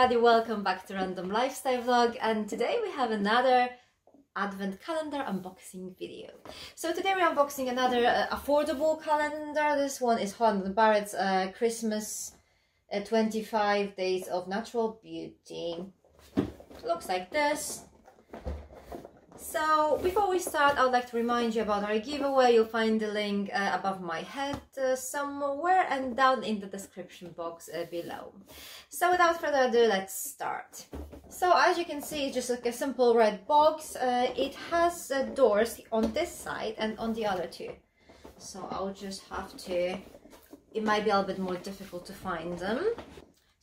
everybody, welcome back to Random Lifestyle Vlog and today we have another advent calendar unboxing video. So today we're unboxing another uh, affordable calendar. This one is Holland Barrett's uh, Christmas uh, 25 Days of Natural Beauty. Looks like this. So before we start, I would like to remind you about our giveaway. You'll find the link uh, above my head uh, somewhere and down in the description box uh, below. So without further ado, let's start. So as you can see, it's just like a simple red box. Uh, it has uh, doors on this side and on the other two. So I'll just have to, it might be a little bit more difficult to find them.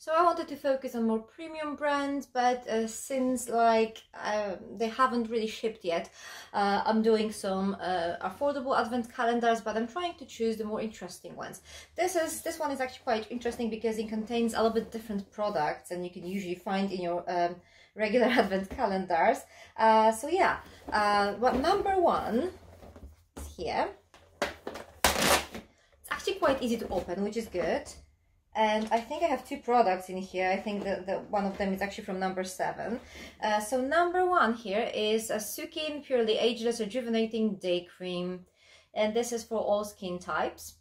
So I wanted to focus on more premium brands, but uh, since like uh, they haven't really shipped yet, uh, I'm doing some uh, affordable advent calendars, but I'm trying to choose the more interesting ones. This is this one is actually quite interesting because it contains a little bit different products than you can usually find in your um, regular advent calendars. Uh, so yeah, uh, number one is here. It's actually quite easy to open, which is good and I think I have two products in here. I think that the, one of them is actually from number seven. Uh, so number one here is a Sukin Purely Ageless Rejuvenating Day Cream. And this is for all skin types.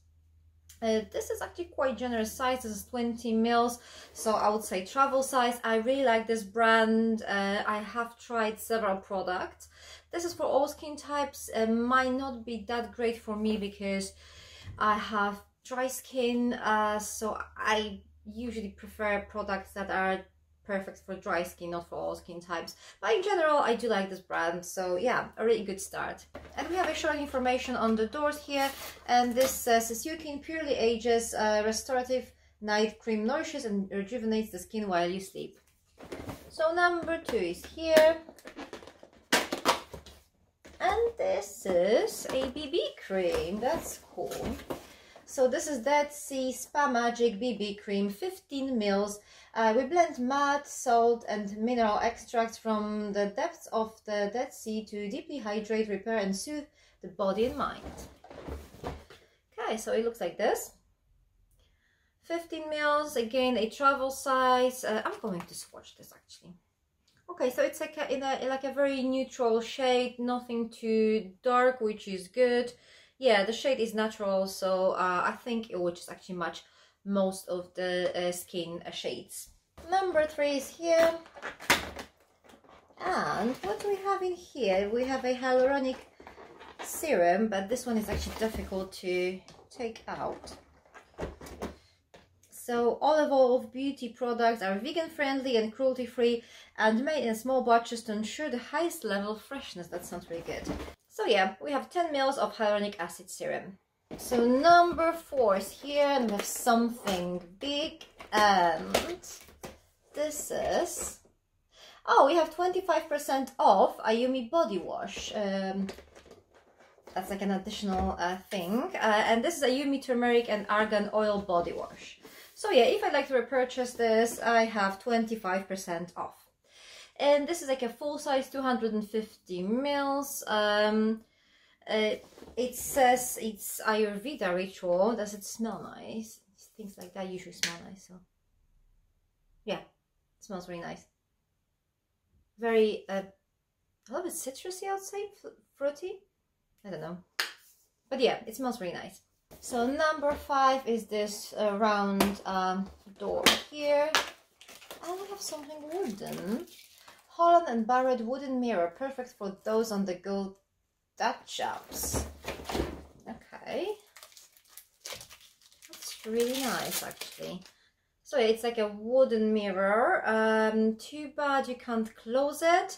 Uh, this is actually quite generous size. This is 20 mils, so I would say travel size. I really like this brand. Uh, I have tried several products. This is for all skin types. It might not be that great for me because I have dry skin uh, so I usually prefer products that are perfect for dry skin not for all skin types. But in general I do like this brand so yeah a really good start. And we have a short information on the doors here and this says Sukin purely ages uh, restorative night cream nourishes and rejuvenates the skin while you sleep. So number two is here. And this is a BB cream. That's cool so this is Dead Sea Spa Magic BB Cream, 15 mils. Uh, we blend mud, salt and mineral extracts from the depths of the Dead Sea to deeply hydrate, repair and soothe the body and mind. Okay, so it looks like this. 15 mils, again a travel size. Uh, I'm going to swatch this actually. Okay, so it's like a, in a like a very neutral shade, nothing too dark, which is good yeah the shade is natural so uh, I think it will just actually match most of the uh, skin uh, shades. Number three is here. And what do we have in here? We have a hyaluronic serum but this one is actually difficult to take out. So all olive oil beauty products are vegan friendly and cruelty free and made in small batches to ensure the highest level of freshness. That sounds really good so yeah, we have 10 mils of hyaluronic acid serum. So number four is here and we have something big and this is... Oh, we have 25% off Ayumi body wash. Um, that's like an additional uh, thing. Uh, and this is Ayumi turmeric and argan oil body wash. So yeah, if I'd like to repurchase this, I have 25% off and this is like a full size 250 mils. Um uh, it says it's ayurveda ritual. Does it smell nice? Things like that usually smell nice so. Yeah it smells really nice. Very uh, a little bit citrusy i'd say fruity? I don't know. But yeah it smells really nice. So number five is this uh, round um, door here. And we have something wooden Holland and Barrett wooden mirror, perfect for those on the go Dutch ups. Okay. That's really nice actually. So it's like a wooden mirror. Um, too bad you can't close it.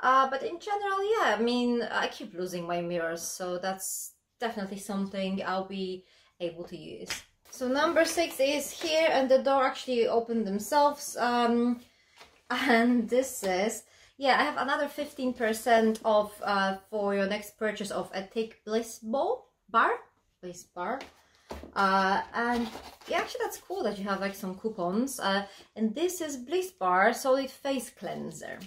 Uh, but in general, yeah, I mean, I keep losing my mirrors, so that's definitely something I'll be able to use. So number six is here, and the door actually opened themselves. Um, and this says yeah i have another 15 percent off uh, for your next purchase of a thick bliss bowl bar. Bliss bar. Uh, and yeah actually that's cool that you have like some coupons. Uh, and this is bliss bar solid face cleanser.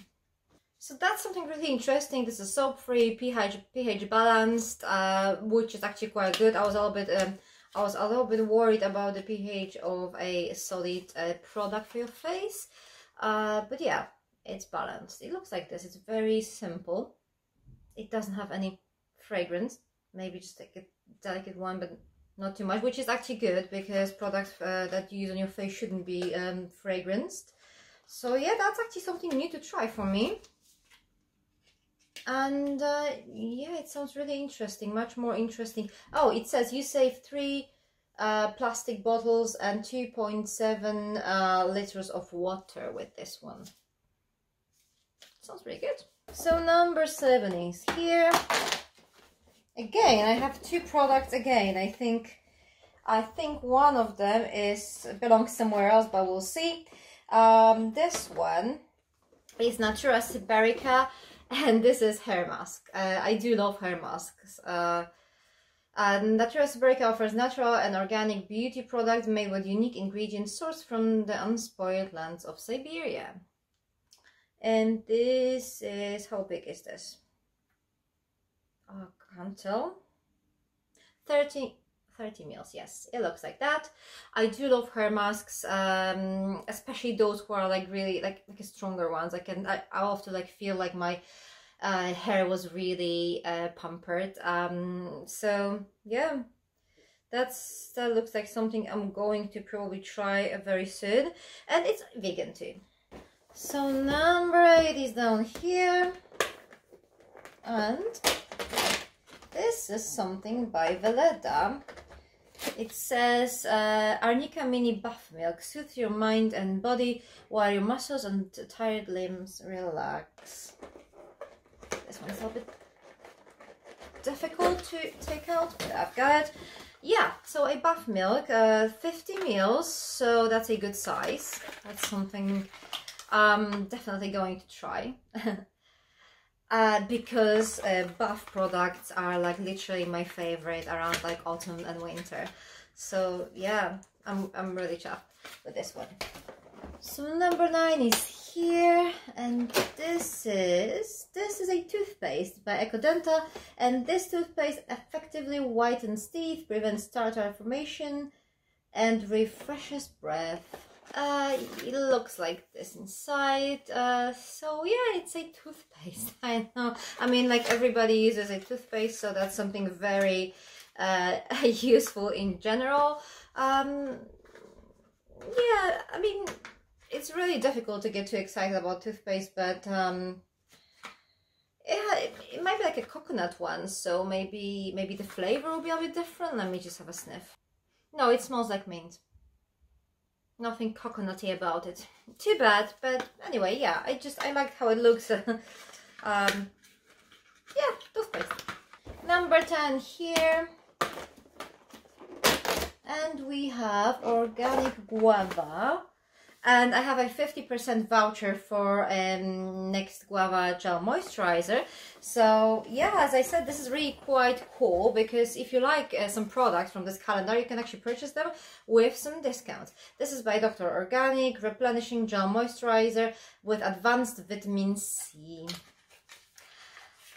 So that's something really interesting. This is soap free ph ph balanced uh, which is actually quite good. I was a little bit um, I was a little bit worried about the pH of a solid uh, product for your face Uh, but yeah, it's balanced. It looks like this. It's very simple. It doesn't have any fragrance. Maybe just like a delicate one, but not too much, which is actually good because products uh, that you use on your face shouldn't be um, fragranced. So yeah, that's actually something new to try for me. And uh, yeah, it sounds really interesting, much more interesting. Oh, it says you save three uh, plastic bottles and 2.7 uh, liters of water with this one. Sounds pretty good. So number seven is here. Again, I have two products again. I think I think one of them is belongs somewhere else, but we'll see. Um, this one is Natura Siberica, and this is hair mask. Uh, I do love hair masks. Uh, and Natura Siberica offers natural and organic beauty products made with unique ingredients sourced from the unspoiled lands of Siberia. And this is, how big is this? I can't tell. 30, 30 mils, yes, it looks like that. I do love hair masks, um, especially those who are like really, like, like stronger ones. I can, I, I often like feel like my uh, hair was really uh, pampered. Um, so yeah, that's that looks like something I'm going to probably try very soon, and it's vegan too. So number eight is down here, and this is something by Weleda. It says uh, Arnica Mini Buff Milk soothes your mind and body while your muscles and tired limbs relax. One's a little bit difficult to take out, but I've got. Yeah, so a buff milk, uh, 50 mils, so that's a good size. That's something I'm definitely going to try. uh, because uh, buff products are like literally my favorite around like autumn and winter. So yeah, I'm, I'm really chuffed with this one. So number nine is here and this is this is a toothpaste by Ecodenta and this toothpaste effectively whitens teeth prevents tartar formation and refreshes breath. Uh, it looks like this inside uh, so yeah it's a toothpaste I know. I mean like everybody uses a toothpaste so that's something very uh, useful in general. Um, yeah I mean it's really difficult to get too excited about toothpaste, but um, it, it might be like a coconut one, so maybe maybe the flavor will be a bit different. Let me just have a sniff. No, it smells like mint. Nothing coconutty about it. Too bad, but anyway, yeah, I just I like how it looks. um, yeah, toothpaste. Number 10 here. And we have organic guava and I have a 50% voucher for um, Next Guava Gel Moisturizer. So yeah, as I said, this is really quite cool because if you like uh, some products from this calendar, you can actually purchase them with some discounts. This is by Dr. Organic Replenishing Gel Moisturizer with advanced vitamin C.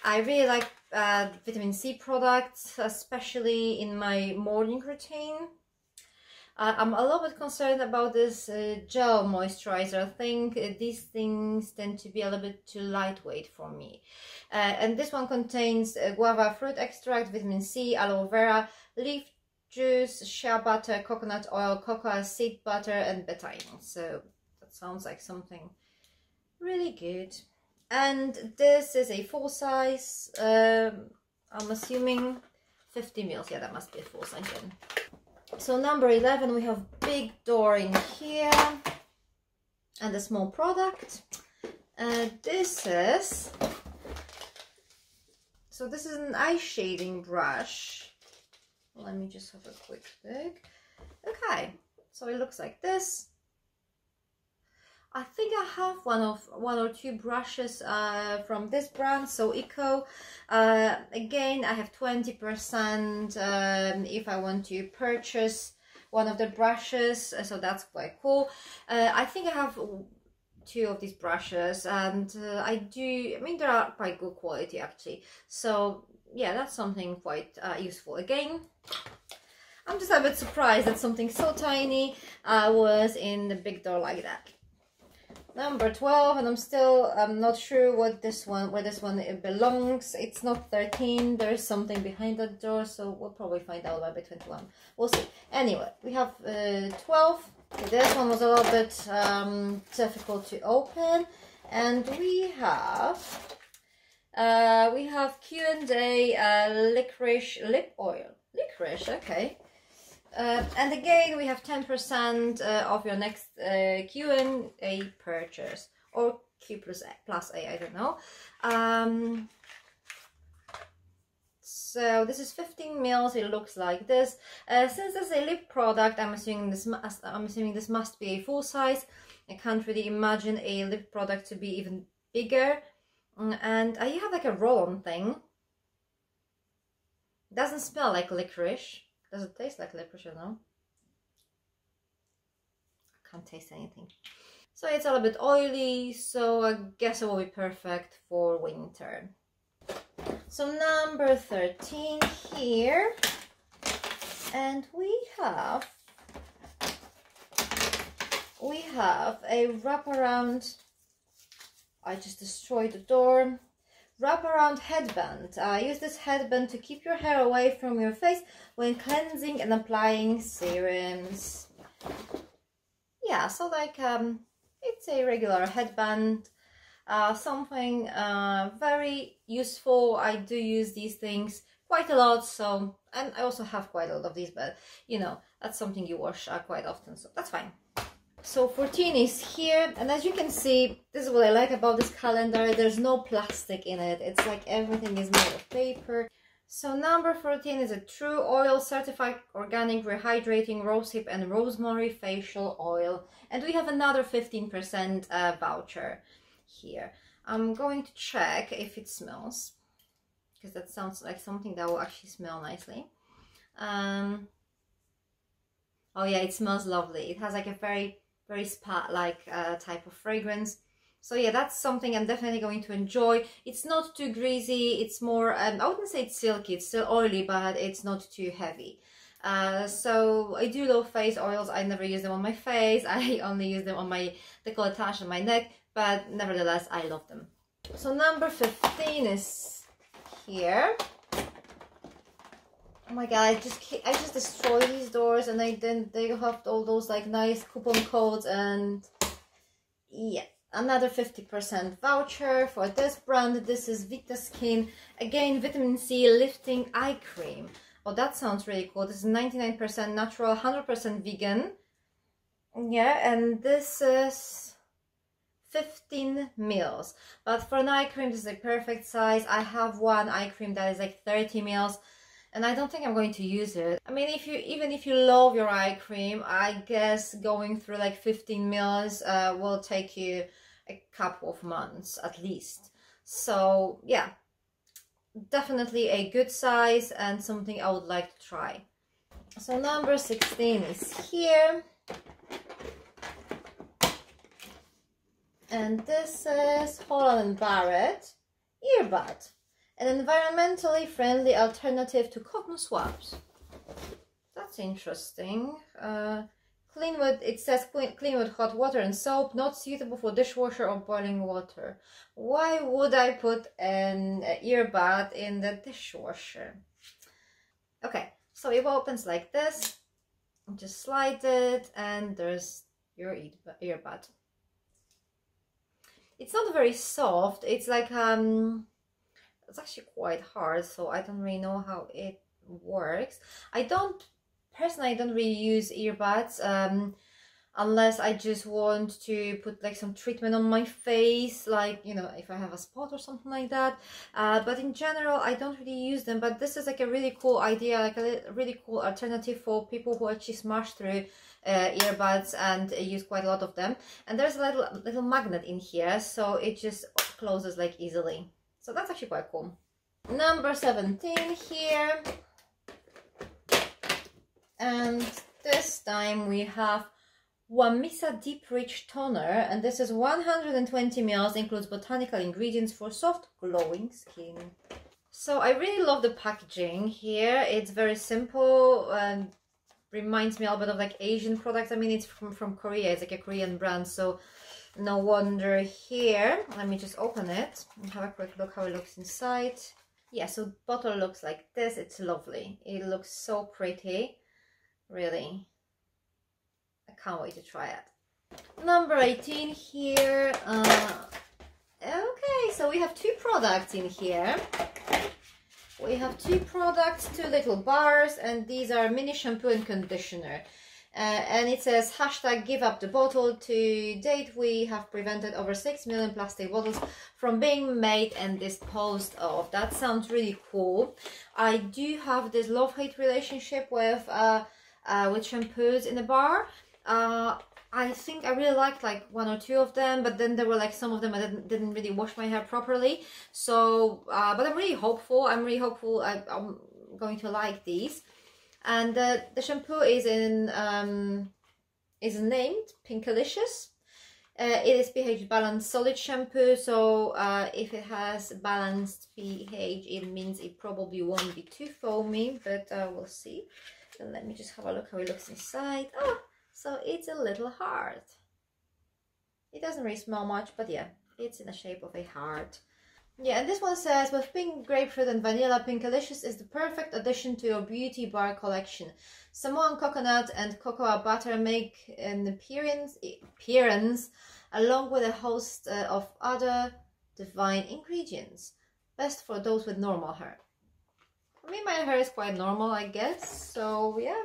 I really like uh, vitamin C products, especially in my morning routine. Uh, I'm a little bit concerned about this uh, gel moisturizer. I think uh, these things tend to be a little bit too lightweight for me. Uh, and this one contains uh, guava fruit extract, vitamin C, aloe vera, leaf juice, shea butter, coconut oil, cocoa seed butter, and betaine. So that sounds like something really good. And this is a full size, um, I'm assuming 50 mils. Yeah, that must be a full size. So number 11, we have big door in here and a small product. Uh, this is, so this is an eye shading brush. Let me just have a quick look. Okay, so it looks like this. I think I have one of one or two brushes uh, from this brand, so Eco. Uh, again, I have 20% um, if I want to purchase one of the brushes, uh, so that's quite cool. Uh, I think I have two of these brushes and uh, I do, I mean, they are quite good quality actually. So yeah, that's something quite uh, useful. Again, I'm just a bit surprised that something so tiny was in the big door like that. Number 12 and I'm still I'm not sure what this one where this one it belongs. It's not 13 there's something behind that door so we'll probably find out by 21 we'll see. Anyway we have uh, 12 this one was a little bit um, difficult to open. And we have uh, we have Q&A uh, licorice lip oil. Licorice okay uh, and again, we have 10% uh, of your next uh, Q&A purchase or Q plus A, plus A, I don't know. Um, so this is 15 mils. It looks like this. Uh, since this is a lip product, I'm assuming this must, I'm assuming this must be a full size. I can't really imagine a lip product to be even bigger. Mm, and you have like a roll-on thing. Doesn't smell like licorice. Does it taste like licorice no? I can't taste anything. So it's a little bit oily, so I guess it will be perfect for winter. So number 13 here. And we have we have a wraparound I just destroyed the door wraparound headband. Uh, use this headband to keep your hair away from your face when cleansing and applying serums. Yeah, so like um, it's a regular headband, uh, something uh, very useful. I do use these things quite a lot, so and I also have quite a lot of these, but you know that's something you wash uh, quite often, so that's fine. So 14 is here and as you can see, this is what I like about this calendar. There's no plastic in it. It's like everything is made of paper. So number 14 is a true oil certified organic rehydrating rosehip and rosemary facial oil. And we have another 15% uh, voucher here. I'm going to check if it smells because that sounds like something that will actually smell nicely. Um, oh yeah, it smells lovely. It has like a very very spa-like uh, type of fragrance. So yeah, that's something I'm definitely going to enjoy. It's not too greasy. It's more, um, I wouldn't say it's silky. It's still oily, but it's not too heavy. Uh, so I do love face oils. I never use them on my face. I only use them on my décolletage and my neck. But nevertheless, I love them. So number 15 is here. Oh my god, I just I just destroy these doors and I then they have all those like nice coupon codes and yeah another 50% voucher for this brand. This is Vita Skin. Again, vitamin C lifting eye cream. Oh, that sounds really cool. This is 99% natural, 100% vegan. Yeah, and this is 15 mils. But for an eye cream, this is a perfect size. I have one eye cream that is like 30 mils and I don't think I'm going to use it. I mean, if you even if you love your eye cream, I guess going through like 15 mils uh, will take you a couple of months at least. So yeah, definitely a good size and something I would like to try. So number 16 is here. And this is Holland & Barrett earbud an environmentally friendly alternative to cotton swabs. That's interesting. Uh, clean with, it says clean, clean with hot water and soap, not suitable for dishwasher or boiling water. Why would I put an earbud in the dishwasher? Okay, so it opens like this. Just slide it and there's your earbud. It's not very soft. It's like um it's actually quite hard so I don't really know how it works. I don't personally I don't really use earbuds um, unless I just want to put like some treatment on my face like you know if I have a spot or something like that. Uh, but in general I don't really use them but this is like a really cool idea like a really cool alternative for people who actually smash through uh, earbuds and use quite a lot of them. And there's a little little magnet in here so it just closes like easily so that's actually quite cool. Number 17 here. And this time we have Whamisa Deep Rich Toner. And this is 120 ml, includes botanical ingredients for soft, glowing skin. So I really love the packaging here. It's very simple and reminds me a little bit of like Asian products. I mean, it's from, from Korea. It's like a Korean brand. So No wonder here. Let me just open it and have a quick look how it looks inside. Yeah, so bottle looks like this. It's lovely. It looks so pretty. Really. I can't wait to try it. Number 18 here. Uh, okay, so we have two products in here. We have two products, two little bars, and these are mini shampoo and conditioner. Uh, and it says hashtag give up the bottle. To date, we have prevented over 6 million plastic bottles from being made and disposed of. That sounds really cool. I do have this love-hate relationship with uh, uh, with shampoos in the bar. Uh, I think I really liked like one or two of them, but then there were like some of them I didn't, didn't really wash my hair properly. So, uh, but I'm really hopeful. I'm really hopeful I, I'm going to like these. And uh, the shampoo is in um, is named Pinkalicious. Uh, it is pH balanced solid shampoo, so uh, if it has balanced pH, it means it probably won't be too foamy, but uh, we'll see. Let me just have a look how it looks inside. Oh, so it's a little heart. It doesn't really smell much, but yeah, it's in the shape of a heart. Yeah, and this one says, with pink grapefruit and vanilla, Pinkalicious is the perfect addition to your beauty bar collection. Samoan coconut and cocoa butter make an appearance, appearance along with a host uh, of other divine ingredients. Best for those with normal hair. I mean, my hair is quite normal, I guess, so yeah,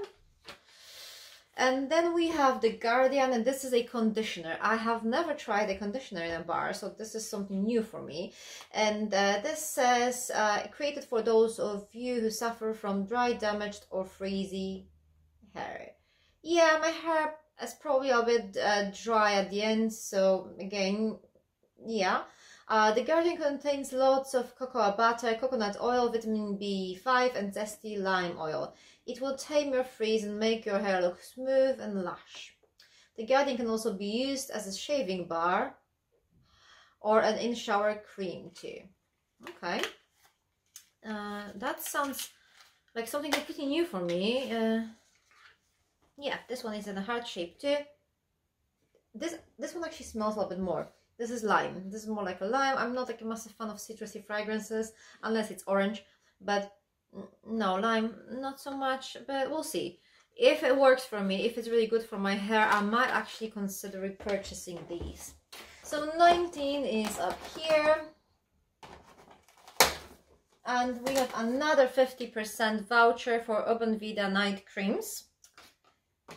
and then we have the Guardian, and this is a conditioner. I have never tried a conditioner in a bar, so this is something new for me. And uh, this says, uh, created for those of you who suffer from dry, damaged, or frizzy hair. Yeah, my hair is probably a bit uh, dry at the end, so again, yeah. Uh, the Guardian contains lots of cocoa butter, coconut oil, vitamin B5, and zesty lime oil. It will tame your frizz and make your hair look smooth and lush. The Guardian can also be used as a shaving bar or an in-shower cream too. Okay. Uh, that sounds like something pretty new for me. Uh, yeah, this one is in a heart shape too. This this one actually smells a little bit more. This is lime. This is more like a lime. I'm not like a massive fan of citrusy fragrances unless it's orange, but no, lime, not so much, but we'll see. If it works for me, if it's really good for my hair, I might actually consider repurchasing these. So 19 is up here. And we have another 50% voucher for Urban Veda night creams.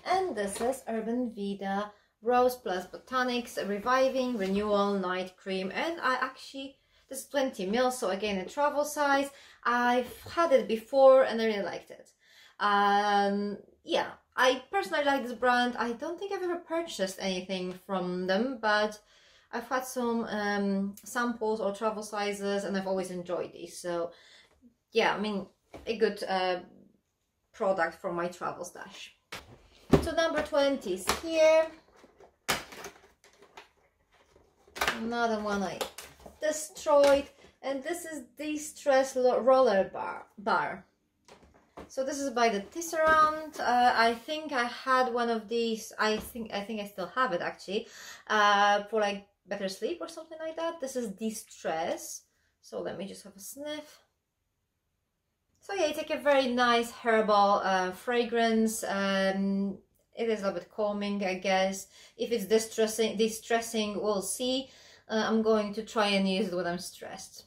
And this is Urban Veda Rose Plus Botanics Reviving Renewal Night Cream. And I actually, is 20 mil, so again a travel size. I've had it before and I really liked it. Um, yeah, I personally like this brand. I don't think I've ever purchased anything from them, but I've had some um, samples or travel sizes and I've always enjoyed these. So yeah, I mean, a good uh, product for my travel stash. So number 20 is here. Another one I destroyed and this is the stress roller bar bar so this is by the Tisserand. Uh, I think I had one of these. I think I think I still have it actually uh, for like better sleep or something like that. This is de-stress. So let me just have a sniff. So yeah, it's like a very nice herbal uh, fragrance. Um, it is a little bit calming, I guess. If it's distressing, distressing, we'll see. Uh, I'm going to try and use it when I'm stressed.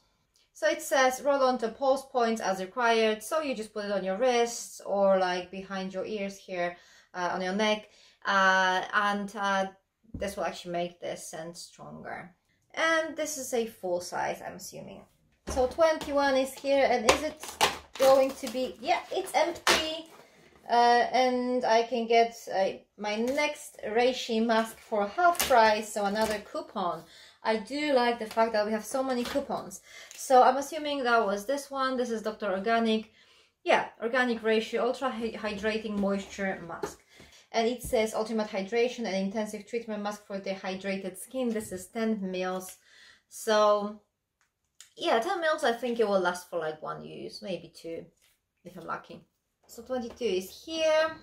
So it says roll onto pulse points as required. So you just put it on your wrists or like behind your ears here uh, on your neck. Uh, and uh, this will actually make this scent stronger. And this is a full size, I'm assuming. So 21 is here and is it going to be, yeah, it's empty. Uh, and I can get uh, my next Reishi mask for half price, so another coupon. I do like the fact that we have so many coupons. So I'm assuming that was this one. This is Dr. Organic. Yeah, Organic Ratio Ultra Hydrating Moisture Mask. And it says Ultimate Hydration and Intensive Treatment Mask for Dehydrated Skin. This is 10 mils. So, yeah, 10 mils, I think it will last for like one use, maybe two, if I'm lucky. So 22 is here.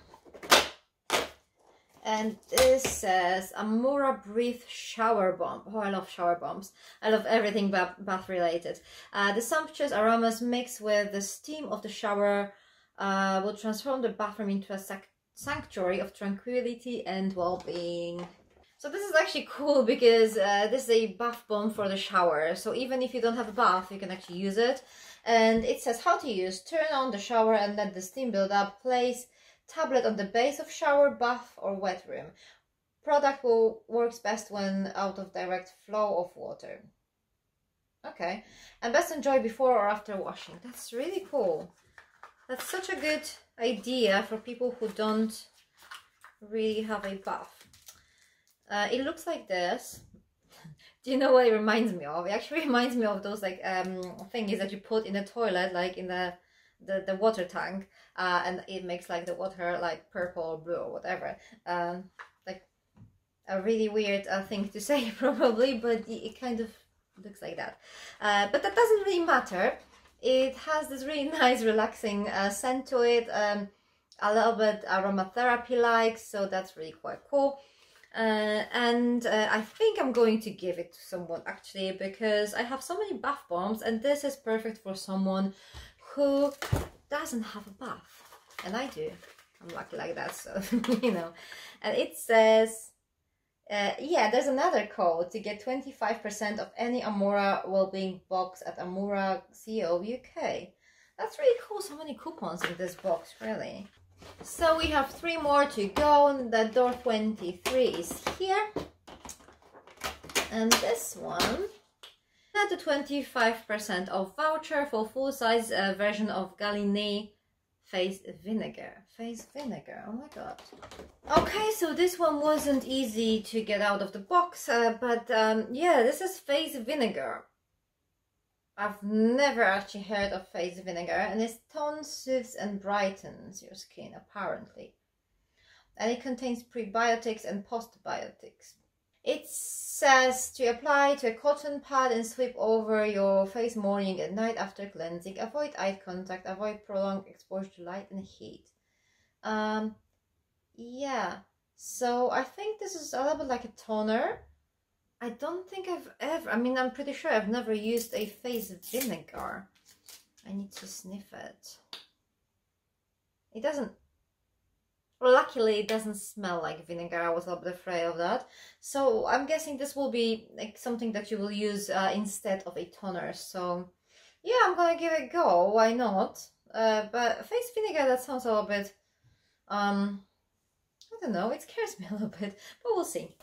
And this says Amora Breathe Shower Bomb. Oh, I love shower bombs. I love everything bath related. Uh, the sumptuous aromas mixed with the steam of the shower uh, will transform the bathroom into a sanctuary of tranquility and well-being. So this is actually cool because uh, this is a bath bomb for the shower. So even if you don't have a bath, you can actually use it. And it says how to use. Turn on the shower and let the steam build up. Place tablet on the base of shower, bath or wet room. Product will works best when out of direct flow of water. Okay. And best enjoy before or after washing. That's really cool. That's such a good idea for people who don't really have a bath. Uh, it looks like this. Do you know what it reminds me of? It actually reminds me of those like um thingies that you put in the toilet, like in the the, the water tank, uh, and it makes like the water like purple or blue or whatever. Um, like a really weird uh, thing to say probably, but it, it kind of looks like that. Uh, but that doesn't really matter. It has this really nice relaxing uh, scent to it, um, a little bit aromatherapy like, so that's really quite cool. Uh, and uh, I think I'm going to give it to someone actually because I have so many bath bombs and this is perfect for someone who doesn't have a bath and I do I'm lucky like that so you know and it says uh, yeah there's another code to get 25% of any Amora well-being box at Amora CO UK that's really cool so many coupons in this box really so we have three more to go. The door 23 is here. And this one had a 25% off voucher for full-size uh, version of Gallinée face vinegar. Face vinegar, oh my god. Okay, so this one wasn't easy to get out of the box, uh, but um, yeah, this is face vinegar. I've never actually heard of face vinegar and it tones, soothes and brightens your skin apparently. And it contains prebiotics and postbiotics. It says to apply to a cotton pad and sweep over your face morning and night after cleansing. Avoid eye contact, avoid prolonged exposure to light and heat. Um, yeah, so I think this is a little bit like a toner I don't think I've ever, I mean, I'm pretty sure I've never used a face vinegar. I need to sniff it. It doesn't, luckily it doesn't smell like vinegar. I was a little bit afraid of that. So I'm guessing this will be like something that you will use uh, instead of a toner. So yeah, I'm gonna give it a go. Why not? Uh, but face vinegar, that sounds a little bit, um, I don't know, it scares me a little bit, but we'll see.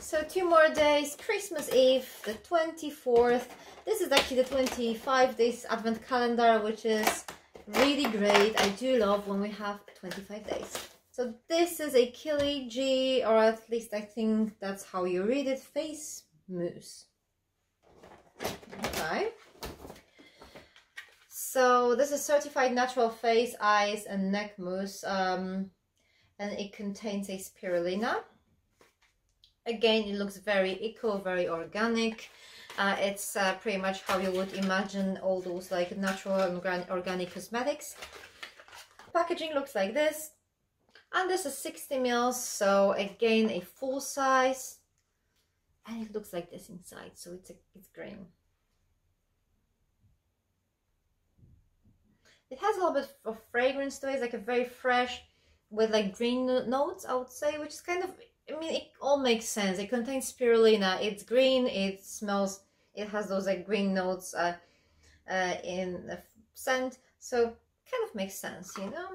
So two more days, Christmas Eve, the 24th. This is actually the 25 days advent calendar, which is really great. I do love when we have 25 days. So this is a Kili G, or at least I think that's how you read it, face mousse. Okay. So this is certified natural face, eyes and neck mousse. Um, and it contains a spirulina Again, it looks very eco, very organic. Uh, it's uh, pretty much how you would imagine all those like natural and organic cosmetics. Packaging looks like this. And this is 60 mils, so again a full size. And it looks like this inside, so it's, a, it's green. It has a little bit of fragrance to it, it's like a very fresh with like green notes, I would say, which is kind of I mean, it all makes sense. It contains spirulina. It's green. It smells. It has those like green notes uh, uh, in the scent. So kind of makes sense, you know.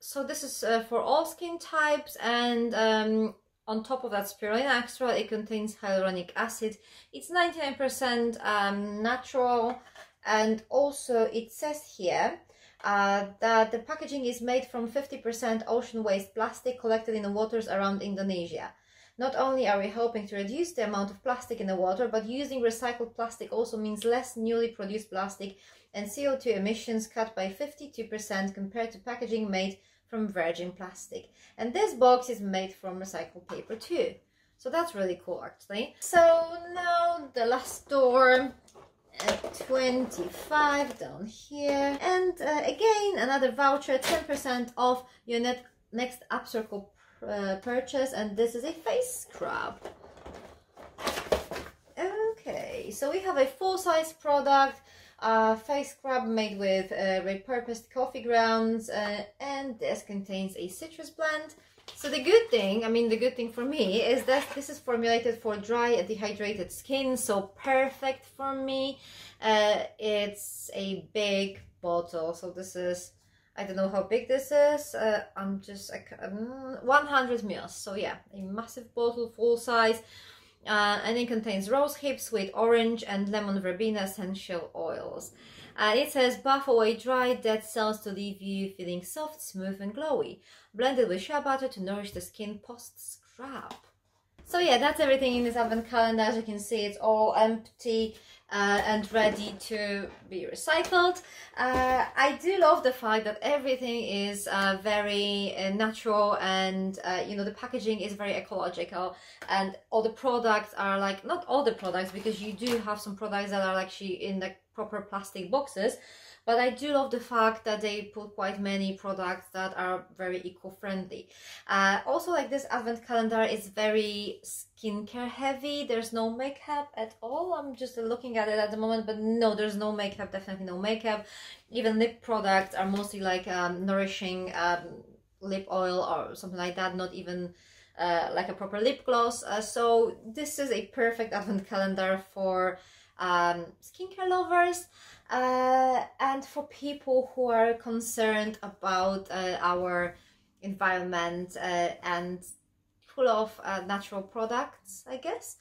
So this is uh, for all skin types, and um, on top of that spirulina extra, it contains hyaluronic acid. It's 99% um, natural, and also it says here uh, that the packaging is made from 50% ocean waste plastic collected in the waters around Indonesia. Not only are we hoping to reduce the amount of plastic in the water, but using recycled plastic also means less newly produced plastic and CO2 emissions cut by 52% compared to packaging made from virgin plastic. And this box is made from recycled paper too. So that's really cool actually. So now the last door at 25 down here. And uh, again, another voucher, 10% off your net, next Upcircle uh, purchase and this is a face scrub. Okay, so we have a full-size product, uh, face scrub made with uh, repurposed coffee grounds uh, and this contains a citrus blend. So the good thing, I mean the good thing for me is that this is formulated for dry dehydrated skin, so perfect for me. Uh, it's a big bottle, so this is I don't know how big this is. Uh, I'm just um, 100 mils. So yeah, a massive bottle, full size. Uh, and it contains rose hips, sweet orange, and lemon verbena essential oils. Uh, it says buff away dry dead cells to leave you feeling soft, smooth, and glowy. Blended with shea butter to nourish the skin post scrub. So yeah, that's everything in this advent calendar. As you can see, it's all empty uh, and ready to be recycled. Uh, I do love the fact that everything is uh, very uh, natural and uh, you know the packaging is very ecological and all the products are like not all the products because you do have some products that are actually in the proper plastic boxes but I do love the fact that they put quite many products that are very eco-friendly. Uh, also like this advent calendar is very skincare heavy. There's no makeup at all. I'm just looking at it at the moment, but no, there's no makeup, definitely no makeup. Even lip products are mostly like um, nourishing um, lip oil or something like that, not even uh, like a proper lip gloss. Uh, so this is a perfect advent calendar for um, skincare lovers uh, and for people who are concerned about uh, our environment uh, and full of uh, natural products, I guess.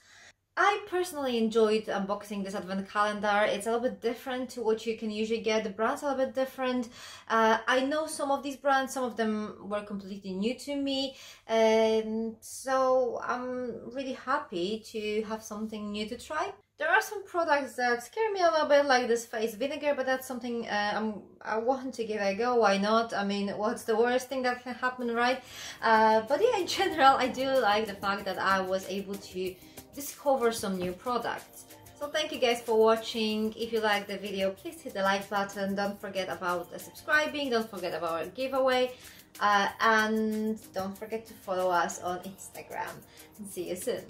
I personally enjoyed unboxing this advent calendar. It's a little bit different to what you can usually get. The brands are a little bit different. Uh, I know some of these brands, some of them were completely new to me. Um, so I'm really happy to have something new to try. There are some products that scare me a little bit, like this face vinegar, but that's something uh, I'm, I want to give a go. Why not? I mean, what's the worst thing that can happen, right? Uh, but yeah, in general, I do like the fact that I was able to discover some new products. So thank you guys for watching. If you like the video, please hit the like button. Don't forget about subscribing. Don't forget about our giveaway. Uh, and don't forget to follow us on Instagram. And see you soon.